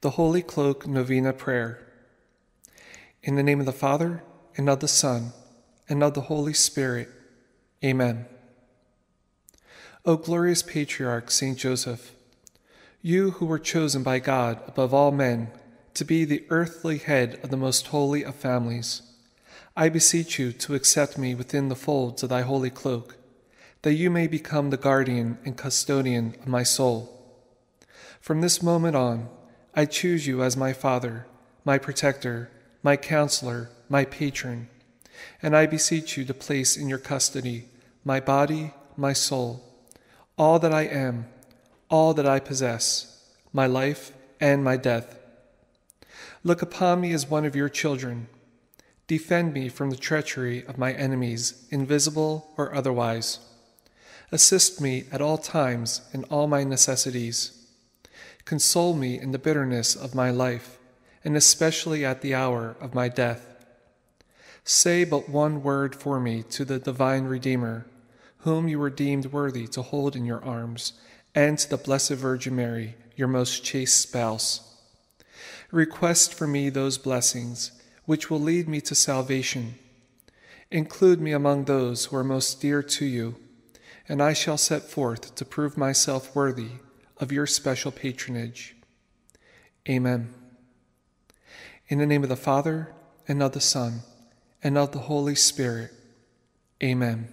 The Holy Cloak Novena Prayer. In the name of the Father, and of the Son, and of the Holy Spirit. Amen. O glorious patriarch, Saint Joseph, you who were chosen by God above all men to be the earthly head of the most holy of families, I beseech you to accept me within the folds of thy holy cloak, that you may become the guardian and custodian of my soul. From this moment on, I choose you as my Father, my protector, my counselor, my patron, and I beseech you to place in your custody my body, my soul, all that I am, all that I possess, my life and my death. Look upon me as one of your children. Defend me from the treachery of my enemies, invisible or otherwise. Assist me at all times in all my necessities Console me in the bitterness of my life, and especially at the hour of my death. Say but one word for me to the divine Redeemer, whom you were deemed worthy to hold in your arms, and to the Blessed Virgin Mary, your most chaste spouse. Request for me those blessings which will lead me to salvation. Include me among those who are most dear to you, and I shall set forth to prove myself worthy of your special patronage. Amen. In the name of the Father, and of the Son, and of the Holy Spirit. Amen.